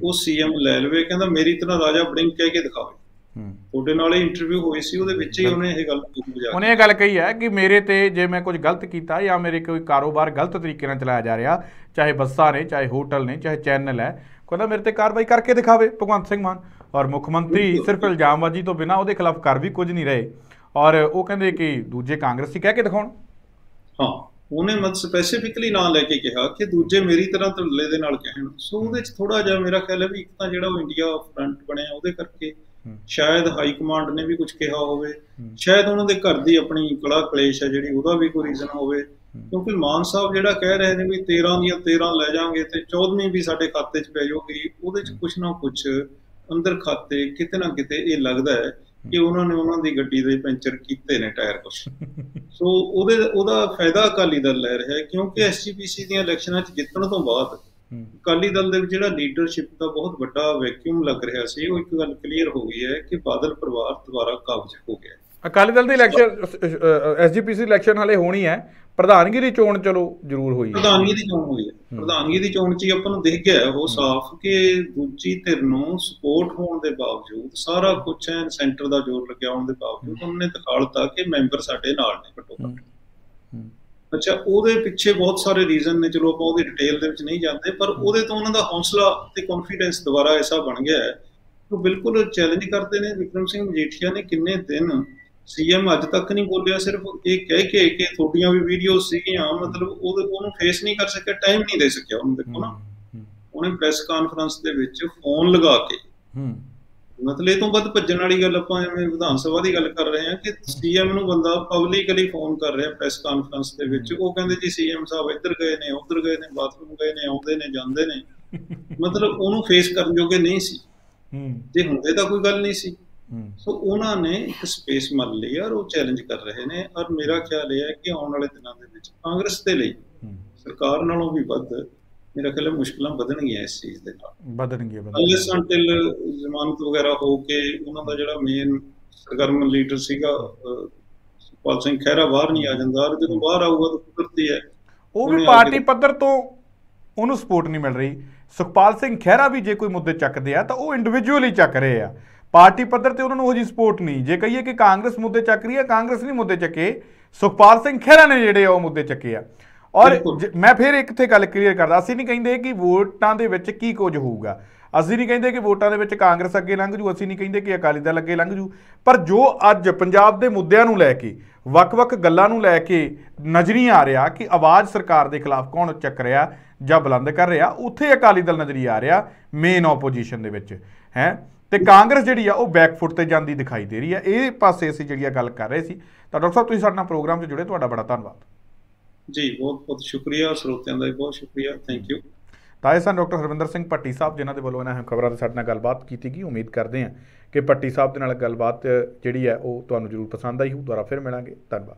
ਉਹ ਸੀਐਮ ਲੈ ਲਵੇ। ਕਹਿੰਦਾ ਮੇਰੀ ਤਰ੍ਹਾਂ ਰਾਜਾ ਬੜਿੰਗ ਕਹਿ ਕੇ ਦਿਖਾਵੇ ਤੁਹਾਡੇ ਨਾਲ ਇੰਟਰਵਿਊ ਹੋਈ ਸੀ ਉਹਦੇ ਵਿੱਚ ਹੀ ਉਹਨੇ ਇਹ ਗੱਲ ਬੁਝਾ ਉਹਨੇ ਇਹ ਗੱਲ ਕਹੀ ਹੈ ਕਿ ਮੇਰੇ ਤੇ ਜੇ ਮੈਂ ਕੁਝ ਗਲਤ ਕੀਤਾ ਜਾਂ ਮੇਰੇ ਕੋਈ ਕਾਰੋਬਾਰ ਗਲਤ ਤਰੀਕੇ ਨਾਲ ਚਲਾਇਆ ਜਾ ਰਿਹਾ ਚਾਹੇ ਬੱਸਾਂ ਨੇ ਚਾਹੇ ਹੋਟਲ ਨੇ ਚਾਹੇ ਚੈਨਲ ਹੈ ਕਹਿੰਦਾ ਮੇਰੇ ਤੇ ਕਾਰਵਾਈ ਕਰਕੇ ਦਿਖਾਵੇ ਭਗਵੰਤ ਸਿੰਘ ਮਾਨ ਔਰ ਮੁੱਖ ਮੰਤਰੀ। ਸਿਰਫ ਇਲਜ਼ਾਮਬਾਜ਼ੀ ਤੋਂ ਬਿਨਾ ਉਹਦੇ ਖਿਲਾਫ ਕਰ ਵੀ ਕੁਝ ਨਹੀਂ ਰਹੇ ਔਰ ਉਹ ਕਹਿੰਦੇ ਕਿ ਦੂਜੇ ਕਾਂਗਰਸੀ ਕਹਿ ਕੇ ਦਿਖਾਉਣ ਹਾਂ ਉਹਨੇ ਮਤ ਸਪੈਸੀਫਿਕਲੀ ਨਾਂ ਲੈ ਕੇ ਕਿਹਾ ਕਿ ਦੂਜੇ ਮੇਰੀ ਤਰ੍ਹਾਂ ਧੜੱਲੇ ਦੇ ਨਾਲ ਕਹਿਣ ਸੋ ਉਹਦੇ ਚ ਥੋੜਾ ਜਿਹਾ ਮੇਰਾ ਖਿਆਲ ਹੈ ਵੀ ਇੱਕ ਤਾਂ ਜਿਹੜਾ ਉਹ ਇੰਡੀਆ ਫਰੰਟ ਬਣਿਆ ਉਹਦੇ ਕਰਕੇ। ਸ਼ਾਇਦ ਹਾਈ ਕਮਾਂਡ ਨੇ ਵੀ ਕੁਝ ਕਿਹਾ ਹੋਵੇ। ਸ਼ਾਇਦ ਉਹਨਾਂ ਦੇ ਘਰ ਦੀ ਆਪਣੀ ਕਲਾ ਕਲੇਸ਼ ਹੈ ਜਿਹੜੀ ਉਹਦਾ ਵੀ ਕੋਈ ਰੀਜ਼ਨ ਹੋਵੇ। ਕਿਉਂਕਿ ਮਾਨ ਸਾਹਿਬ ਜਿਹੜਾ ਕਹਿ ਰਹੇ ਨੇ ਵੀ 13 ਦੀਆਂ 13 ਲੈ ਜਾਾਂਗੇ ਤੇ 14ਵੀਂ ਵੀ ਸਾਡੇ ਖਾਤੇ 'ਚ ਪੈ ਜਾਊਗੀ ਉਹਦੇ 'ਚ ਕੁਝ ਨਾ ਕੁਝ ਅੰਦਰ ਖਾਤੇ ਕਿਤੇ ਨਾ ਕਿਤੇ ਇਹ ਲੱਗਦਾ ਹੈ ਕਿ ਉਹਨਾਂ ਨੇ ਉਹਨਾਂ ਦੀ ਗੱਡੀ ਦੇ ਪੈਂਚਰ ਕੀਤੇ ਨੇ ਟਾਇਰ ਕੁਝ ਸੋ ਉਹਦੇ ਉਹਦਾ ਫਾਇਦਾ ਅਕਾਲੀ ਦਲ ਲੈ ਰਿਹਾ ਹੈ। ਕਿਉਂਕਿ ਐਸਜੀਪੀਸੀ ਦੀਆਂ ਇਲੈਕਸ਼ਨਾਂ 'ਚ ਜਿੱਤਣ ਤੋਂ ਬਾਅਦ। ਅਕਾਲੀ ਦਲ ਦੇ ਵਿੱਚ ਜਿਹੜਾ ਲੀਡਰਸ਼ਿਪ ਦਾ ਬਹੁਤ ਵੱਡਾ ਵੈਕਿਊਮ ਲੱਗ ਰਿਹਾ ਸੀ ਉਹ ਇੱਕ ਗੱਲ ਕਲੀਅਰ ਹੋ ਗਈ ਹੈ ਕਿ ਬਾਦਲ ਪਰਿਵਾਰ ਦੁਬਾਰਾ ਕਾਬਜ ਹੋ ਗਿਆ। ਅਕਾਲੀ ਦਲ ਦੀ ਇਲੈਕਸ਼ਨ ਐਸਜੀਪੀਸੀ ਇਲੈਕਸ਼ਨ ਹਲੇ ਹੋਣੀ ਹੈ ਪ੍ਰਧਾਨਗੀ ਦੀ ਚੋਣ ਚਲੋ ਜ਼ਰੂਰ ਹੋਈ ਹੈ ਪ੍ਰਧਾਨਗੀ ਦੀ ਚੋਣ ਹੋਈ ਹੈ ਪ੍ਰਧਾਨਗੀ ਦੀ ਚੋਣ 'ਚ ਹੀ ਆਪਾਂ ਨੂੰ ਦਿਖ ਗਿਆ ਹੈ ਉਹ ਸਾਫ਼ ਕਿ ਦੂਜੀ ਧਿਰ ਨੂੰ ਸਪੋਰਟ ਹੋਣ ਦੇ ਬਾਵਜੂਦ ਸਾਰਾ ਕੁਝ ਹੈ ਸੈਂਟਰ ਦਾ ਜ਼ੋਰ ਲੱਗਿਆ ਹੋਣ ਦੇ ਬਾਵਜੂਦ ਉਹਨਾਂ ਦਿਖਾਲਤਾ ਕਿ ਮੈਂਬਰ ਸਾਡੇ ਨਾਲ ਨੇ ਘੱਟੋ। ਘੱਟ। ਅੱਛਾ ਉਹਦੇ ਪਿੱਛੇ ਬਹੁਤ ਸਾਰੇ ਰੀਜ਼ਨ ਨੇ ਚਲੋ ਆਪਾਂ ਉਹਦੀ ਡਿਟੇਲ ਦੇ ਵਿੱਚ ਨਹੀਂ ਜਾਂਦੇ ਪਰ ਉਹਦੇ ਤੋਂ ਉਹਨਾਂ ਦਾ ਹੌਸਲਾ ਤੇ ਕੌਨਫੀਡੈਂਸ ਦੁਬਾਰਾ ਐਸਾ ਬਣ ਗਿਆ ਹੈ। ਉਹ ਬਿਲਕੁਲ ਚੈਲੰਜ ਕਰਦੇ ਨੇ ਵਿਕਰਮ ਸਿੰਘ ਮਜੀਠੀਆ ਨੇ ਕਿੰਨੇ ਦਿਨ ਸੀਐਮ ਅੱਜ ਤੱਕ ਨਹੀਂ ਬੋਲਿਆ ਸਿਰਫ ਇਹ ਕਹਿ ਕੇ ਕਿ ਤੁਹਾਡੀਆਂ ਵੀ ਵੀਡੀਓਜ਼ ਸੀਗੀਆਂ ਮਤਲਬ ਉਹਦੇ ਉਹਨੂੰ ਫੇਸ ਨਹੀਂ ਕਰ ਸਕਿਆ ਟਾਈਮ ਨਹੀਂ ਦੇ ਸਕਿਆ ਉਹਨੂੰ ਦੇਖੋ ਨਾ। ਉਹਨੇ ਪ੍ਰੈਸ ਕਾਨਫਰੰਸ ਦੇ ਵਿੱਚ ਫੋਨ ਲਗਾ ਕੇ ਹੂੰ। ਮਤਲਬ ਇਹ ਤੋਂ ਵੱਧ ਭੱਜਣ ਵਾਲੀ ਗੱਲ ਆਪਾਂ ਐਵੇਂ ਵਿਧਾਨ ਸਭਾ ਦੀ ਗੱਲ ਕਰ ਰਹੇ ਹਾਂ ਕਿ ਸੀਐਮ ਨੂੰ ਬੰਦਾ ਪਬਲਿਕਲੀ ਫੋਨ ਕਰ ਰਿਹਾ ਪ੍ਰੈਸ ਕਾਨਫਰੰਸ ਦੇ ਵਿੱਚ। ਉਹ ਕਹਿੰਦੇ ਜੀ ਸੀਐਮ ਸਾਹਿਬ ਇੱਧਰ ਗਏ ਨੇ ਉੱਧਰ ਗਏ ਨੇ ਬਾਥਰੂਮ ਗਏ ਨੇ ਆਉਂਦੇ ਨੇ ਜਾਂਦੇ ਨੇ। ਮਤਲਬ ਉਹਨੂੰ ਫੇਸ ਕਰਨ ਜੋਗੇ ਨਹੀਂ ਸੀ। ਹੂੰ। ਜੇ ਹੁੰਦੇ ਤਾਂ ਕੋਈ ਗੱਲ ਨਹੀਂ ਸੀ। ਸੋ ਉਹਨਾਂ ਨੇ ਇੱਕ ਸਪੇਸ ਮੰਨ ਲਈ ਔਰ ਉਹ ਚੈਲੰਜ ਕਰ ਰਹੇ ਨੇ। ਔਰ ਮੇਰਾ ਖਿਆਲ ਇਹ ਹੈ ਕਿ ਆਉਣ ਵਾਲੇ ਦਿਨਾਂ ਦੇ ਵਿੱਚ ਕਾਂਗਰਸ ਦੇ ਲਈ ਸਰਕਾਰ ਨਾਲੋਂ ਵੀ ਵੱਧ ਮੇਰਾ ਖਿਆਲ ਹੈ ਮੁਸ਼ਕਲਾਂ ਵਧਣਗੀਆਂ ਇਸ ਚੀਜ਼ ਦੇ ਨਾਲ। ਬਦਲਣਗੇ ਅਨਲੈਸ ਅੰਟਿਲ ਜ਼ਮਾਨਤ ਵਗੈਰਾ ਹੋ ਕੇ ਉਹਨਾਂ ਦਾ ਜਿਹੜਾ ਮੇਨ ਸਰਗਰਮ ਲੀਡਰ ਸੀਗਾ ਅਹ, ਸੁਖਪਾਲ ਸਿੰਘ ਖਹਿਰਾ ਬਾਹਰ ਨਹੀਂ ਆ ਜਾਂਦਾ। ਜਦੋਂ ਬਾਹਰ ਆਊਗਾ ਤਾਂ ਕੁਦਰਤੀ ਹੈ। ਉਹ ਵੀ ਪਾਰਟੀ ਪੱਧਰ ਤੋਂ ਉਹਨੂੰ ਸਪੋਰਟ ਨਹੀਂ ਮਿਲ ਰਹੀ। ਸੁਖਪਾਲ ਸਿੰਘ ਖਹਿਰਾ ਵੀ ਜੇ ਕੋਈ ਮੁੱਦੇ ਚੱਕਦੇ ਆ ਤਾਂ ਉਹ ਇੰਡੀਵਿਜੂਅਲੀ ਚੱਕ ਰਹੇ ਆ। ਪਾਰਟੀ ਪੱਧਰ ਤੇ ਉਹਨਾਂ ਨੂੰ ਉਹ ਜੀ ਸਪੋਰਟ ਨਹੀਂ। ਜੇ ਕਹੀਏ ਕਿ ਕਾਂਗਰਸ ਮੁੱਦੇ ਚੱਕ ਰਹੀ ਹੈ ਕਾਂਗਰਸ ਨਹੀਂ ਮੁੱਦੇ ਚੱਕੇ। ਸੁਖਪਾਲ ਸਿੰਘ ਖਹਿਰਾ ਨੇ ਜਿਹੜੇ ਉਹ ਮੁੱਦੇ ਚੱਕੇ ਆ। ਔਰ ਮੈਂ ਫਿਰ ਇੱਕ ਤੇ ਗੱਲ ਕਲੀਅਰ ਕਰਦਾ ਅਸੀਂ ਨਹੀਂ ਕਹਿੰਦੇ ਕਿ ਵੋਟਾਂ ਦੇ ਵਿੱਚ ਕੀ ਕੁਝ ਹੋਊਗਾ। ਅਸੀਂ ਨਹੀਂ ਕਹਿੰਦੇ ਕਿ ਵੋਟਾਂ ਦੇ ਵਿੱਚ ਕਾਂਗਰਸ ਅੱਗੇ ਲੰਘ ਜੂ ਅਸੀਂ ਨਹੀਂ ਕਹਿੰਦੇ ਕਿ ਅਕਾਲੀ ਦਲ ਅੱਗੇ ਲੰਘ ਜੂ। ਪਰ ਜੋ ਅੱਜ ਪੰਜਾਬ ਦੇ ਮੁੱਦਿਆਂ ਨੂੰ ਲੈ ਕੇ ਵੱਖ-ਵੱਖ ਗੱਲਾਂ ਨੂੰ ਲੈ ਕੇ ਨਜ਼ਰੀ ਆ ਰਿਹਾ ਕਿ ਆਵਾਜ਼ ਸਰਕਾਰ ਦੇ ਖਿਲਾਫ ਕੌਣ ਚੱਕ ਰਿਹਾ ਜਾਂ ਬੁਲੰਦ ਕਰ ਰਿਹਾ ਉੱਥੇ ਅਕਾਲੀ ਦਲ ਨਜ਼ਰੀ ਆ ਰਿਹਾ ਮੇਨ ਆਪੋਜੀਸ਼ਨ ਦੇ ਵਿੱਚ ਹੈ। ਤੇ ਕਾਂਗਰਸ ਜਿਹੜੀ ਆ ਉਹ ਬੈਕਫੁੱਟ ਤੇ ਜਾਂਦੀ ਦਿਖਾਈ ਦੇ ਰਹੀ ਹੈ ਇਹ ਪਾਸੇ ਅਸੀਂ ਜਿਹੜੀ ਆ ਗੱਲ ਕਰ ਰਹੇ ਸੀ। ਤਾਂ ਡਾਕਟਰ ਸਾਹਿਬ ਤੁਸੀਂ ਸਾਡੇ ਨਾਲ ਪ੍ਰੋਗਰਾਮ 'ਚ ਜੁੜੇ ਤੁਹਾਡਾ ਬੜਾ ਧੰਨਵਾਦ। ਜੀ, ਬਹੁਤ ਬਹੁਤ ਸ਼ੁਕਰੀਆ ਸਰੋਤਿਆਂ ਦਾ ਵੀ ਬਹੁਤ ਸ਼ੁਕਰੀਆ ਥੈਂਕ ਯੂ ਤਾਂ ਇਹ ਸਨ ਡਾਕਟਰ ਹਰਵਿੰਦਰ ਸਿੰਘ ਭੱਟੀ ਸਾਹਿਬ, ਜਿਨ੍ਹਾਂ ਦੇ ਵੱਲੋਂ ਇਹਨਾਂ ਅਹਿਮ ਖਬਰਾਂ ਤੇ ਸਾਡੇ ਨਾਲ ਗੱਲਬਾਤ ਕੀਤੀ ਗਈ, ਉਮੀਦ ਕਰਦੇ ਹਾਂ ਕਿ ਭੱਟੀ ਸਾਹਿਬ ਦੇ ਨਾਲ ਗੱਲਬਾਤ ਜਿਹੜੀ ਹੈ, ਉਹ ਤੁਹਾਨੂੰ ਜ਼ਰੂਰ ਪਸੰਦ ਆਈ ਹੋਊ, ਦੁਬਾਰਾ ਫਿਰ ਮਿਲਾਂਗੇ, ਧੰਨਵਾਦ।